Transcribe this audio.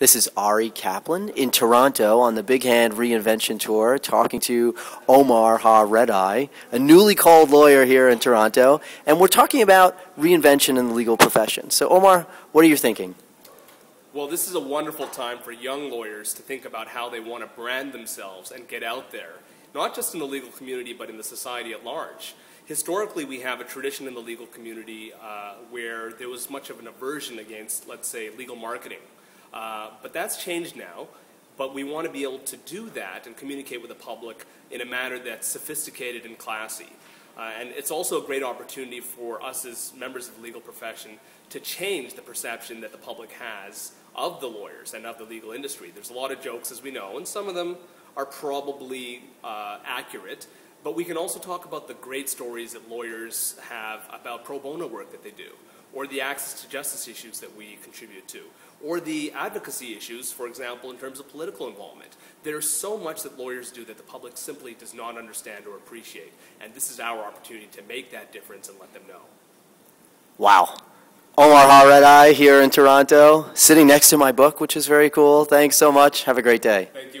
This is Ari Kaplan in Toronto on the BigHand Reinvention Tour, talking to Omar Ha-Redeye, a newly called lawyer here in Toronto, and we're talking about reinvention in the legal profession. So, Omar, what are you thinking? Well, this is a wonderful time for young lawyers to think about how they want to brand themselves and get out there, not just in the legal community, but in the society at large. Historically, we have a tradition in the legal community uh, where there was much of an aversion against, let's say, legal marketing. Uh, but that's changed now. But we want to be able to do that and communicate with the public in a manner that's sophisticated and classy. Uh, and it's also a great opportunity for us as members of the legal profession to change the perception that the public has of the lawyers and of the legal industry. There's a lot of jokes, as we know, and some of them are probably uh, accurate. But we can also talk about the great stories that lawyers have about pro bono work that they do, or the access to justice issues that we contribute to, or the advocacy issues, for example, in terms of political involvement. There's so much that lawyers do that the public simply does not understand or appreciate, and this is our opportunity to make that difference and let them know. Wow. Omar Ha-Redeye here in Toronto, sitting next to my book, which is very cool. Thanks so much. Have a great day. Thank you.